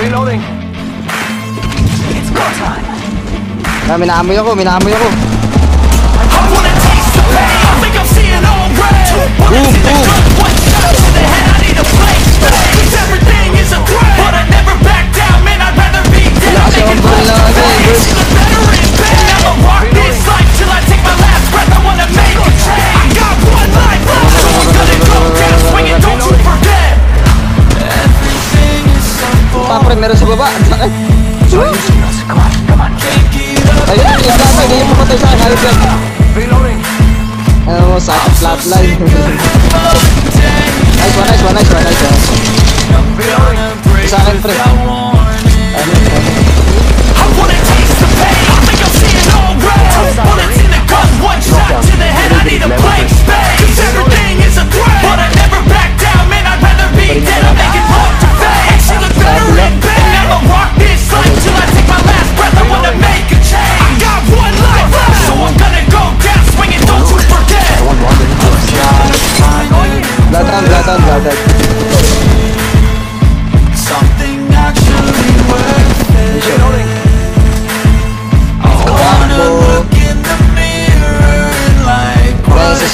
Reloading. It's go time. Dami na ammo ako, minaamoy ako. meron sa baba. Ayun, yung tatay, hindi yung pumatay sa akin. Ayun, yan. Ano mo, sa flatline. nice one, nice one, nice one, nice one. Sa akin, pre. Ayun, ayun.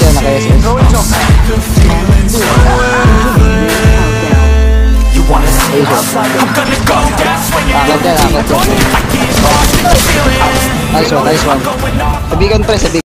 kayo, naka-SS. Angat yan, angat yan. Nice one, nice one. Sabigan pre, sabigan.